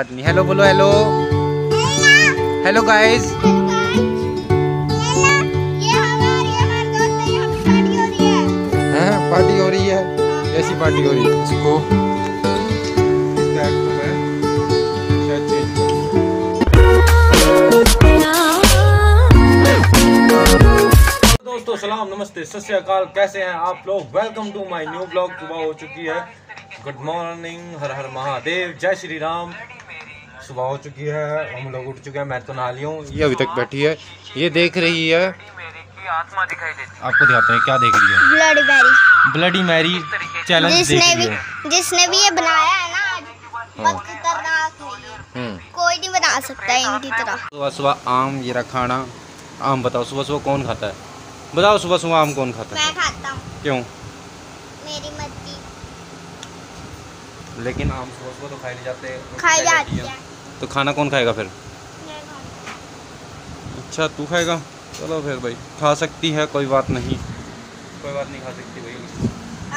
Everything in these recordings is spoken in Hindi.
नहीं हेलो बोलो हेलो हेलो गाइस हैं? पार्टी हो रही है। ऐसी पार्टी हो रही है? इसको। दोस्तों सलाम नमस्ते सत श्री अकाल। कैसे हैं आप लोग? Welcome to my new blog सुबह हो चुकी है। Good morning Har Har Mahadev. जय श्री राम। सुबह हो चुकी है हम लोग उठ चुके हैं मैं तो नहा लिया हूँ। ये अभी तक बैठी है। ये देख रही है। आपको दिखाते हैं क्या देख रही है? ब्लड मैरी चैलेंज देख जिसने रही भी है। जिसने भी ये बनाया है ना आज बहुत खतरनाक है ये। हम्म। कोई नहीं बना सकता है इनकी तरह। सुबह सुबह आम ये खाना। आम बताओ सुबह सुबह कौन खाता है? बताओ सुबह सुबह आम कौन खाता है? मैं खाता हूँ। क्यों? मेरी मर्ज़ी। लेकिन आम सुबह सुबह तो खाए नहीं जाते खाई खाई जाती है। तो खाना कौन खाएगा फिर? अच्छा तू खाएगा? चलो फिर भाई खा सकती है कोई बात नहीं। कोई बात नहीं खा सकती भाई।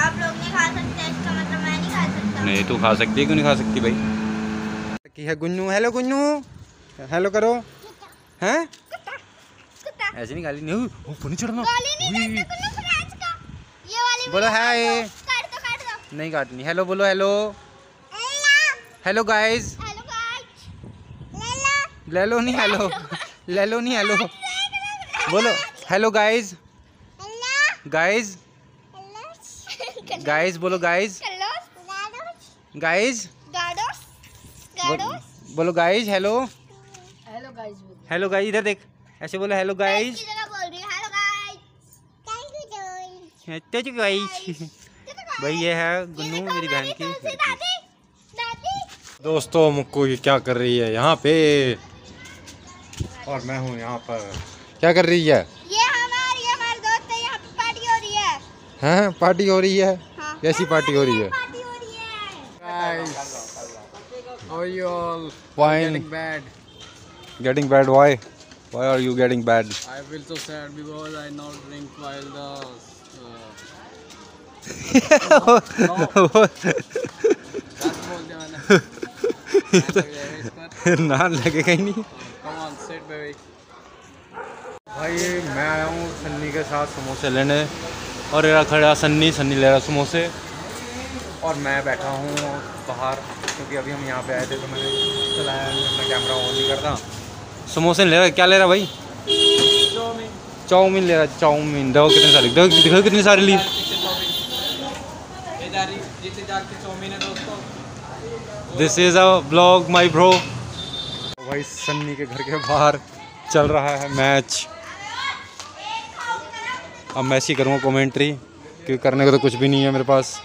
आप लोग नहीं खा सकते इसका मतलब मैं नहीं खा सकता। नहीं तू खा सकती है क्यों नहीं खा सकती भाई? की है गुन्नू? हेलो गुन्नू? हेलो करो। हैं? ऐसे नहीं गाली नहीं। ऊपर नहीं चढ़ना। गाली नहीं उई। करते कुल्लू फ्रेंड्स का। ये वाली बोलो हाय काट दो काट। दो नहीं काटनी। हेलो बोलो हेलो हेलो गाइस हेलो ले लो नहीं हेलो ले लो नहीं हेलो बोलो हेलो गाइस हेलो गाइस बोलो गाइस हेलो गाडोस गाइस गाडोस गाडोस बोलो guys hello hello guys hello guys इधर देख। ऐसे बोलो हेलो गाइस की जगह बोल रही हूँ। Hello guys thank you doing तो गाइस भाई ये है। गुन्नू मेरी बहन की लड़की। दादी दादी। दोस्तों मुक्कू ये क्या कर रही है? यहाँ पे और मैं हूँ यहाँ पर क्या कर रही है ये हमारी हमारे दोस्त है यहाँ पे पार्टी हो रही है हैं पार्टी हो रही है हाँ कैसी पार्टी हो रही है हो है? Fine. Getting bad why? Why are you getting bad? I feel so sad because I not drink while the that's बोल दिया मैंने ना लगेगा ही नहीं भाई, मैं आया हूँ सन्नी के साथ समोसे लेने और मेरा खड़ा सन्नी सन्नी ले रहा समोसे। और मैं बैठा हूँ बाहर, क्योंकि अभी हम यहाँ पे आए थे तो मैंने चलाया कैमरा ऑन नहीं करता। समोसे ले रहा क्या ले रहा भाई? चाउमीन। ले रहा चाउमीन। देखो कितने सारे, देखो देखो कितने सारे ली। This is a blog my bro भाई, सन्नी के घर के बाहर चल रहा है मैच। अब मैं ऐसी करूँगा कमेंट्री क्योंकि करने को तो कुछ भी नहीं है मेरे पास।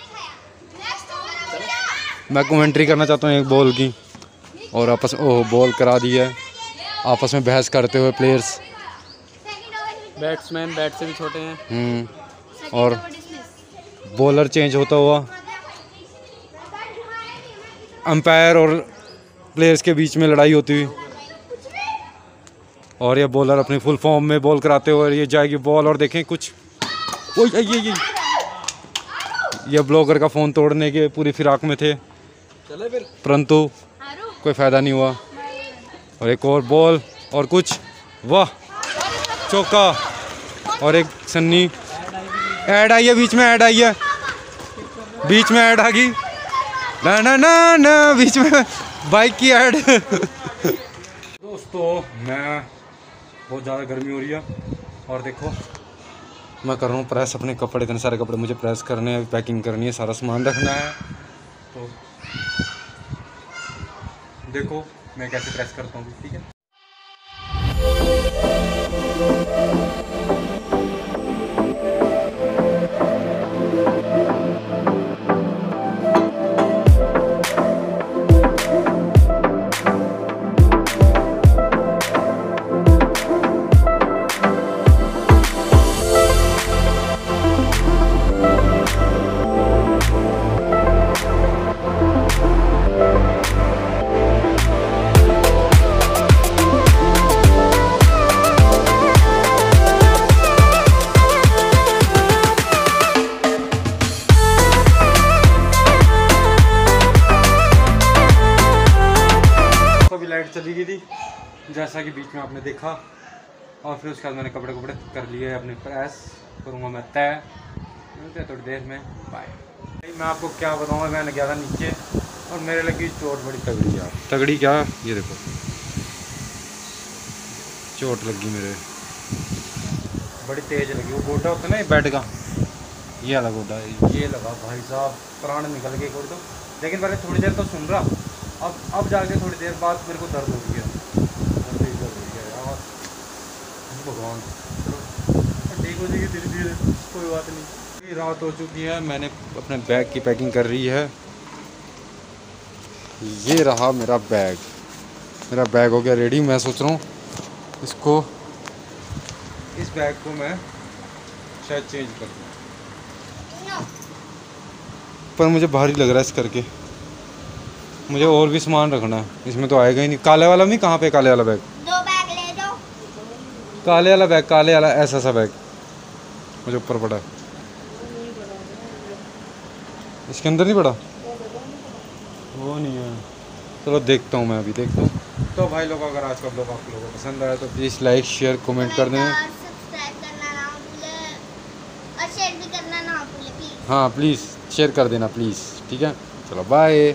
मैं कमेंट्री करना चाहता हूँ एक बॉल की। और आपस ओह बॉल करा दी है। आपस में बहस करते हुए प्लेयर्स बैट्समैन बैट से भी छोटे हैं। हम्म और बॉलर चेंज होता हुआ। अंपायर और प्लेयर्स के बीच में लड़ाई होती हुई। और ये बॉलर अपनी फुल फॉर्म में बॉल कराते हुए ये जाएगी बॉल और देखें कुछ। ये ये ये। ये ब्लॉगर का फ़ोन तोड़ने के पूरी फिराक में थे। परंतु कोई फ़ायदा नहीं हुआ। और एक और बॉल और कुछ। वाह चौका। और एक सन्नी। ऐड आई है बीच में ऐड आई है। बीच में ऐड आ गई। ना ना ना ना बीच में। बाइक की ऐड दोस्तों मैं बहुत ज़्यादा गर्मी हो रही है। और देखो। मैं कर रहा हूँ प्रेस अपने कपड़े इतने सारे कपड़े मुझे प्रेस करने हैं पैकिंग करनी है सारा सामान रखना है। तो देखो मैं कैसे प्रेस करता हूँ ठीक है? थी। जैसा कि बीच में आपने देखा और फिर उसके बाद मैंने कपड़े कपड़े कर लिए अपने प्रेस करूँगा मैं तय। मिलते हैं थोड़ी देर में। बाय मैं आपको क्या बताऊँगा मैंने गया था नीचे और मेरे लगी चोट बड़ी तगड़ी यार। तगड़ी क्या? ये देखो। चोट लगी मेरे। बड़ी तेज लगी। वो गोडा होता है ना बेड का? ये वाला गोडा ये लगा भाई साहब प्राण निकल गए कोई तो। लेकिन पहले थोड़ी देर तो सुन रहा। अब अब जाके थोड़ी देर बाद मेरे को दर्द हो गया। दर्द ही दर्द हो गया यार। भगवान। ठीक हो जाएगी धीरे धीरे। कोई बात नहीं। रात हो चुकी है मैंने अपने बैग की पैकिंग कर रही है। ये रहा मेरा बैग। मेरा बैग हो गया रेडी। मैं सोच रहा हूँ इसको इस बैग को मैं शायद चेंज कर दूँ। पर मुझे भारी लग रहा है इस करके। मुझे और भी सामान रखना है। इसमें तो आएगा ही नहीं। काले वाला नहीं? कहाँ पे काले वाला बैग? दो बैग ले दो काले वाला बैग काले वाला ऐसा सा बैग। मुझे ऊपर पड़ा है। इसके अंदर नहीं पड़ा? वो नहीं है। चलो देखता हूँ मैं अभी देखता हूँ। तो भाई लोग अगर आज का ब्लॉग आप लोगों को पसंद आया तो प्लीज़ लाइक शेयर कमेंट कर दें भी हाँ प्लीज़ शेयर कर देना प्लीज़ ठीक है? चलो बाय